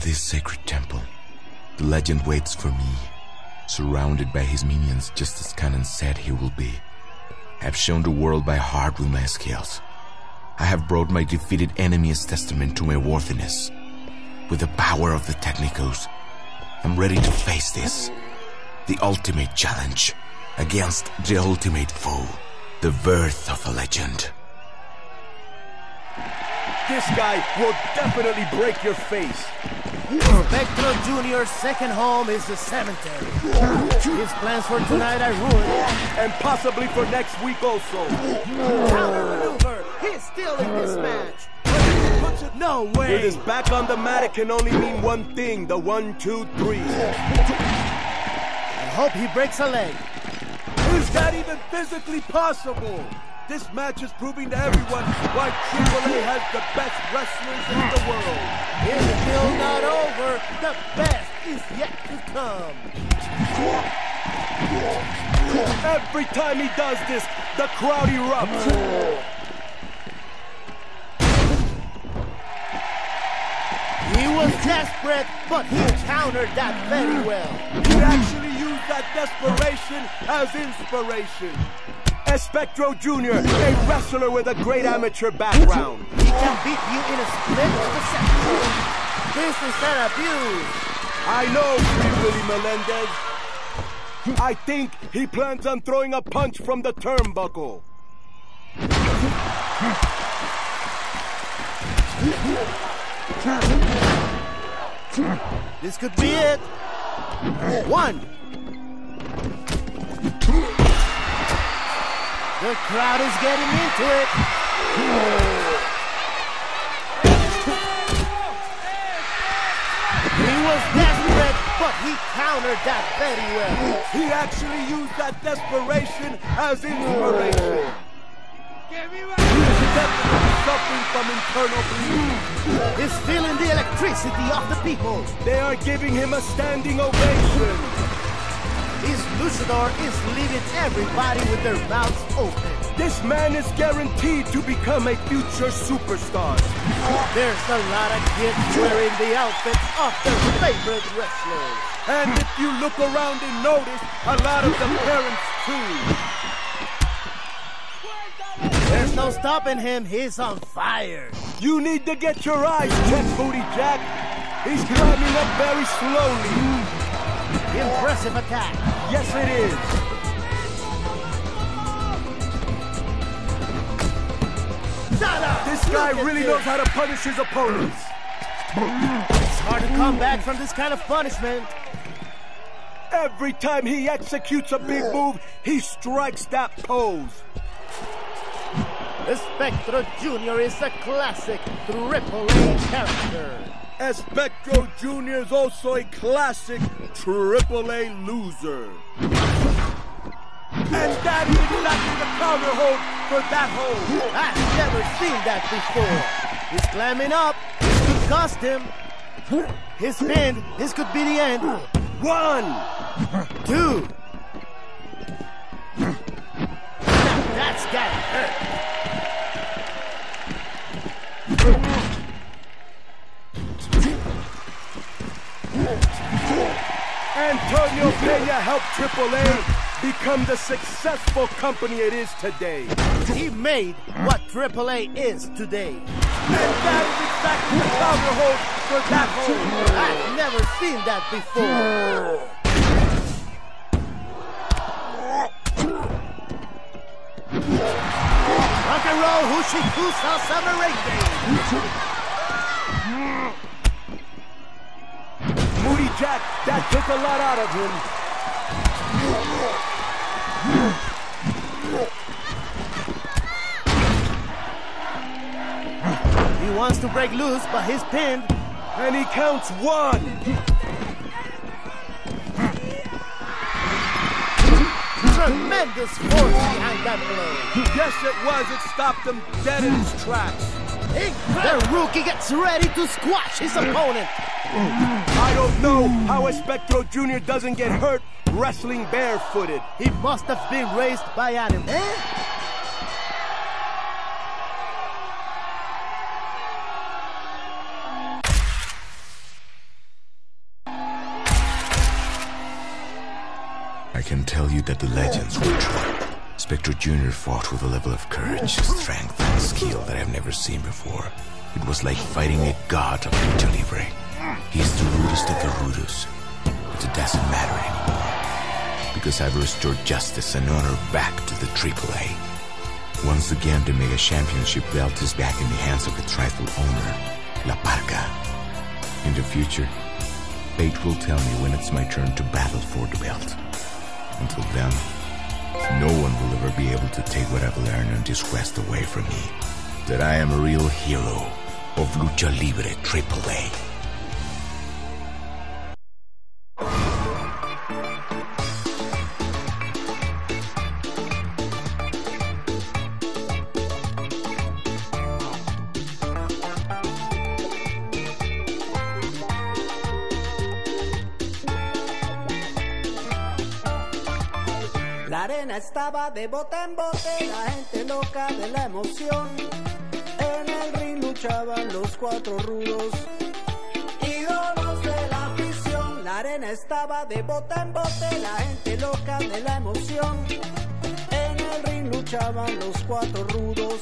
this sacred temple, the legend waits for me, surrounded by his minions just as Kanan said he will be. I have shown the world by heart with my skills. I have brought my defeated enemy as testament to my worthiness. With the power of the Technicos, I'm ready to face this. The ultimate challenge against the ultimate foe. The birth of a legend. This guy will definitely break your face. Espectro Jr.'s second home is the cemetery. His plans for tonight are ruined. And possibly for next week also. Counter maneuver! He's still in this match! No way! With his back on the mat, it can only mean one thing. The one, two, three. I hope he breaks a leg. Is that even physically possible? This match is proving to everyone why AAA has the best wrestlers in the world. It's still not over. The best is yet to come. Every time he does this, the crowd erupts. He was desperate, but he countered that very well. He actually used that desperation as inspiration. Espectro Jr., a wrestler with a great amateur background. He can beat you in a split of a second. This is an abuse. I know, Willie Melendez. I think he plans on throwing a punch from the turnbuckle. This could be it. One. The crowd is getting into it. He was desperate, but he countered that very well. He actually used that desperation as inspiration. He's definitely suffering from internal bleeding. He's feeling the electricity of the people. They are giving him a standing ovation. His luchador is leaving everybody with their mouths open. This man is guaranteed to become a future superstar. There's a lot of kids wearing the outfits of their favorite wrestlers. And if you look around and notice, a lot of the parents too. There's no stopping him. He's on fire. You need to get your eyes checked, Booty Jack. He's climbing up very slowly. Impressive attack. Yes, it is. This guy really this. knows how to punish his opponents. It's hard to come back from this kind of punishment. Every time he executes a big move, he strikes that pose. The Espectro Jr. is a classic Triple A character. Espectro Jr. is also a classic AAA loser. And that is exactly the counter hold for that hold. I've never seen that before. He's climbing up. This could cost him. His pin. This could be the end. One, Two. Now that's gotta hurt. Antonio Pena helped AAA become the successful company it is today. He made what AAA is today. And that is exactly the counter hold for that hold. I've never seen that before. Rock and roll Hushikusa Samarenge. Moody Jack, that took a lot out of him. He wants to break loose, but he's pinned. And he counts one. Tremendous force behind that blow. Yes, it was. It stopped him dead in his tracks. The rookie gets ready to squash his opponent. I don't know how Espectro Jr. doesn't get hurt wrestling barefooted. He must have been raised by animals. Eh? I can tell you that the legends were true. Espectro Jr. fought with a level of courage, strength, and skill that I've never seen before. It was like fighting a god of lucha libre. He's the rudest of the rudest, but it doesn't matter anymore. Because I've restored justice and honor back to the AAA. Once again, the Mega Championship belt is back in the hands of its rightful owner, La Parca. In the future, fate will tell me when it's my turn to battle for the belt. Until then, no one will ever be able to take what I've learned on this quest away from me. That I am a real hero of Lucha Libre AAA. La arena estaba de bote en bote, la gente loca de la emoción. En el ring luchaban los cuatro rudos, ídolos de la afición. La arena estaba de bote en bote, la gente loca de la emoción. En el ring luchaban los cuatro rudos.